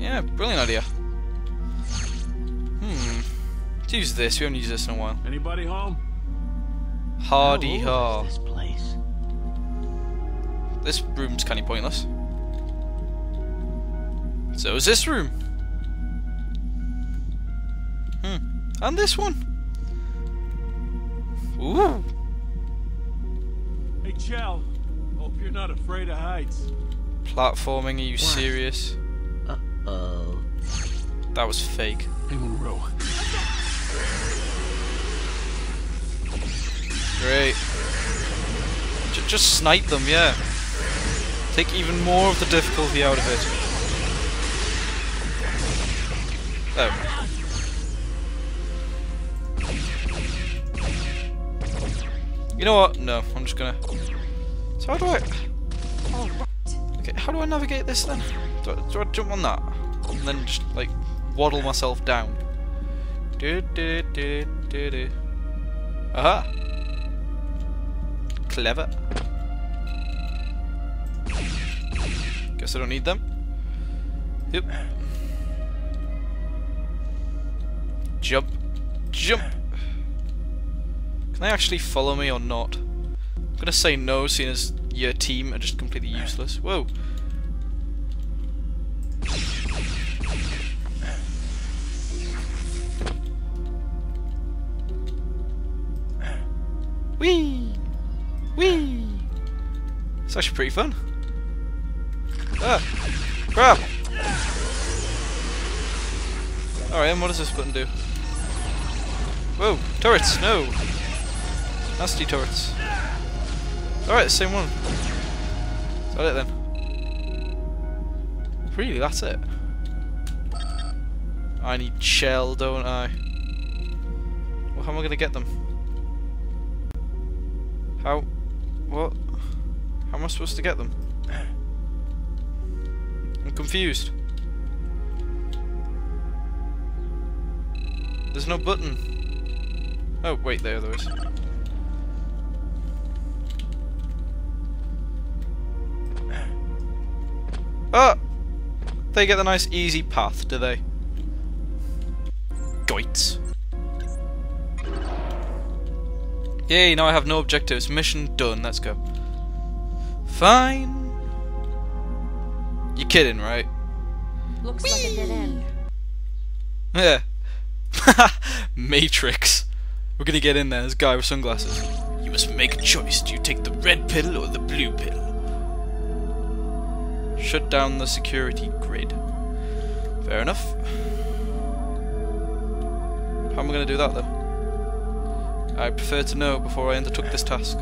Yeah, brilliant idea. Hmm. Let's use this. We haven't used this in a while. Anybody home? Hardy How ha. this place? This room's kind of pointless. So is this room. Hmm. And this one. Ooh. Hey, Chell. Hope you're not afraid of heights. Platforming, are you What? serious? Uh-oh. That was fake. Hey, Munro. Great. J just snipe them, yeah. Take even more of the difficulty out of it. Oh. You know what? No, I'm just gonna... So how do I... Okay, how do I navigate this then? Do I, do I jump on that? And then just, like, waddle myself down? Do do do do do. Aha! Clever. Guess I don't need them. Yep. Jump. Jump! Can they actually follow me or not? I'm gonna say no, seeing as your team are just completely useless. Whoa! Whee! Whee! It's actually pretty fun. Ah! Crap! Alright, and what does this button do? Whoa! Turrets! No! Nasty turrets. Alright, same one. Is that it then? Really, that's it? I need Chell, don't I? Well, how am I gonna get them? How? What? How am I supposed to get them? I'm confused. There's no button. Oh, wait, there there is. Oh! They get the nice easy path, do they? Goits. Yay, now I have no objectives. Mission done. Let's go. Fine. You're kidding, right? Looks like a dead end. Yeah. Matrix. We're gonna get in there. This guy with sunglasses. You must make a choice. Do you take the red pill or the blue pill? Shut down the security grid. Fair enough. How am I gonna do that though? I prefer to know before I undertook this task.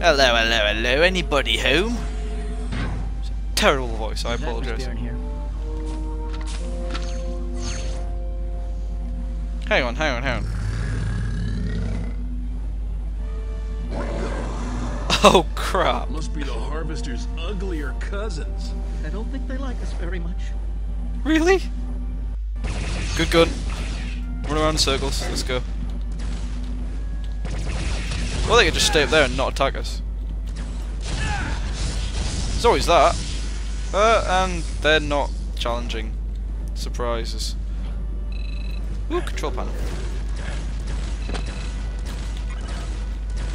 Hello, hello, hello. Anybody home? It's a terrible voice. I apologise. atmosphere in here? Hang on, hang on, hang on. Oh crap! Must be the Harvester's uglier cousins. I don't think they like us very much. Really? Good gun. Run around in circles. Let's go. Well, they could just stay up there and not attack us. There's always that. Uh, and they're not challenging surprises. Ooh, control panel.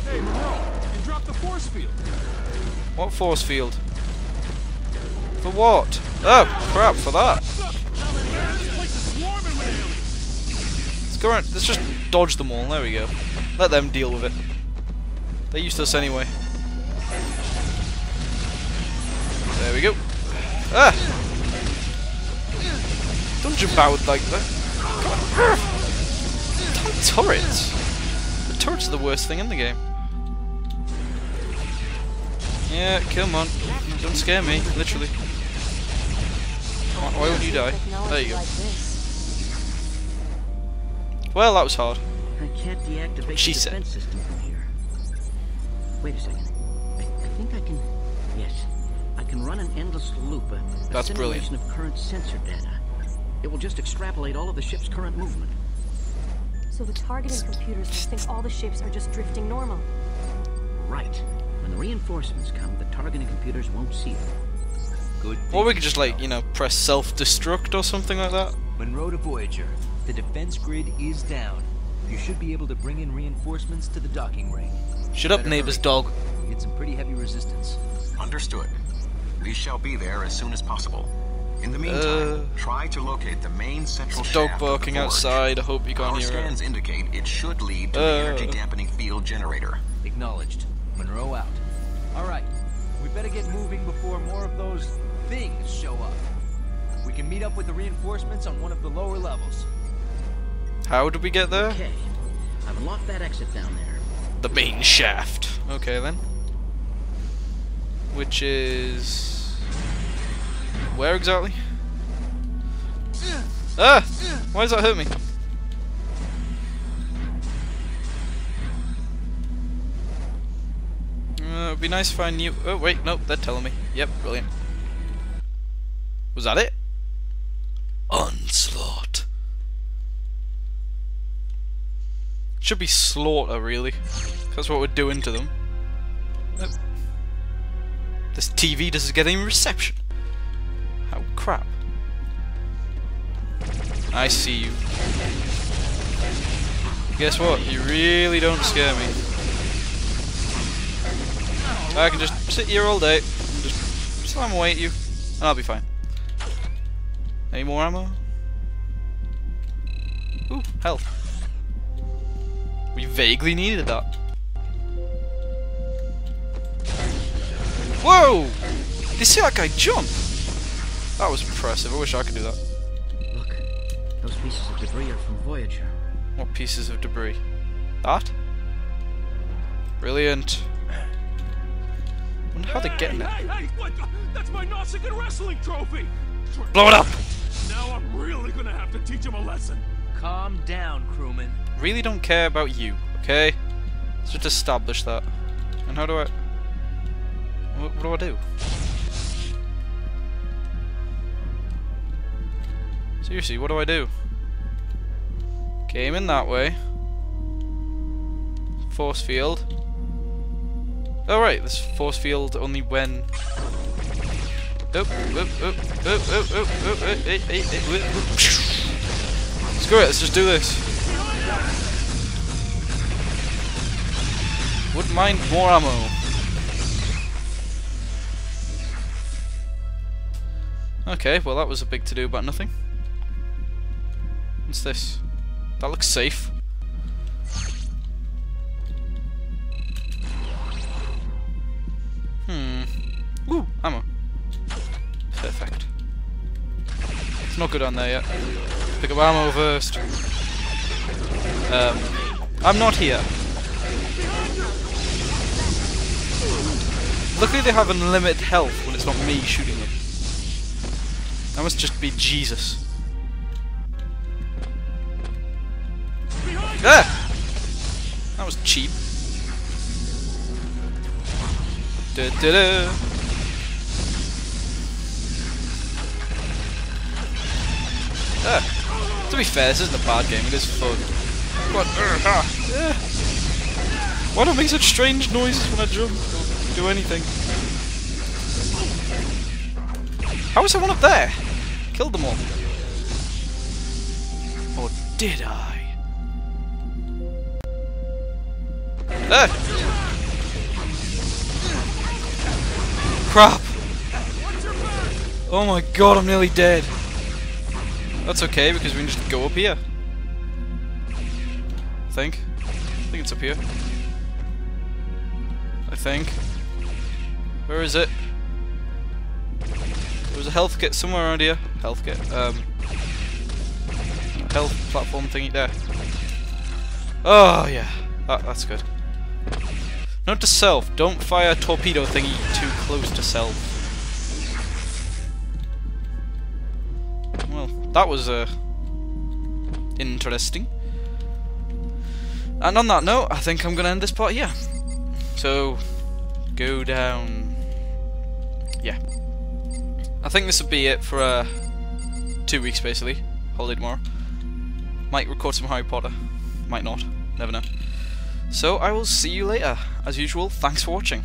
Hey, The force field. What force field? For what? Oh, crap, for that. Let's go around, let's just dodge them all, there we go. Let them deal with it. They're used to us anyway. There we go. Ah! Don't jump out like that. Turrets! The turrets are the worst thing in the game. Yeah, come on. Don't scare me, literally. Come on, Why won't you die? There you go. Well, that was hard. I can't deactivate She the said. defense system from here. Wait a second. I, I think I can. Yes, I can run an endless loop. A, a That's simulation brilliant. of current sensor data. It will just extrapolate all of the ship's current movement. So the targeting computers must think all the ships are just drifting normal. Right. When the reinforcements come, the targeting computers won't see them. Good. Or we could just like, you know, press self-destruct or something like that. Munro to Voyager. The defense grid is down. You should be able to bring in reinforcements to the docking ring. Shut up, Better neighbor's hurry. dog. Hit some pretty heavy resistance. Understood. We shall be there as soon as possible. In the meantime, Uh, try to locate the main central Dog shaft of the barking outside. I hope you can't Our hear it. scans indicate it should lead to Uh. the energy dampening field generator. Acknowledged. Munro out. All right. We better get moving before more of those things show up. We can meet up with the reinforcements on one of the lower levels. How do we get there? Okay. I've unlocked that exit down there. The main shaft. Okay then. Which is where exactly? Ah! Why does that hurt me? Be nice if I knew. Oh wait, nope, they're telling me. Yep, brilliant. Was that it? Onslaught. Should be slaughter, really. That's what we're doing to them. Nope. This TV doesn't get any reception. How crap. I see you. Guess what? You really don't scare me. I can just sit here all day and just slam away at you, and I'll be fine. Any more ammo? Ooh, health. We vaguely needed that. Whoa! Did you see that guy jump? That was impressive. I wish I could do that. Look, those pieces of debris are from Voyager. What pieces of debris? That? Brilliant. Wonder how they're getting it. Hey, hey, what? That's my Nausicaa wrestling trophy! Blow it up! Now I'm really gonna have to teach him a lesson. Calm down, crewman. Really don't care about you, okay? Let's just establish that. And how do I... What, what do I do? Seriously, what do I do? Came in that way. Force field. Oh right, this force field only when... Eh, eh, eh, eh. Screw it, let's just do this. Wouldn't mind more ammo. Okay, well that was a big to-do about nothing. What's this? That looks safe. Not good on there yet. Pick up ammo first. Um, I'm not here. Luckily they have unlimited health when it's not me shooting them. That must just be Jesus. Ah! That was cheap. Da da da. Ah. To be fair, this isn't a bad game, it is fun. What? Ah. Why do I make such strange noises when I jump or do anything? How is there one up there? Killed them all. Or did I? Ah! Crap! Oh my god, I'm nearly dead. That's okay because we can just go up here. I think. I think it's up here. I think. Where is it? There was a health kit somewhere around here. Health kit. Um. Health platform thingy there. Oh yeah, that, that's good. Note to self: Don't fire torpedo thingy too close to self. That was uh, interesting. And on that note, I think I'm gonna end this part here. So, go down. Yeah. I think this will be it for uh, two weeks basically. Holiday tomorrow. Might record some Harry Potter. Might not. Never know. So I will see you later. As usual, thanks for watching.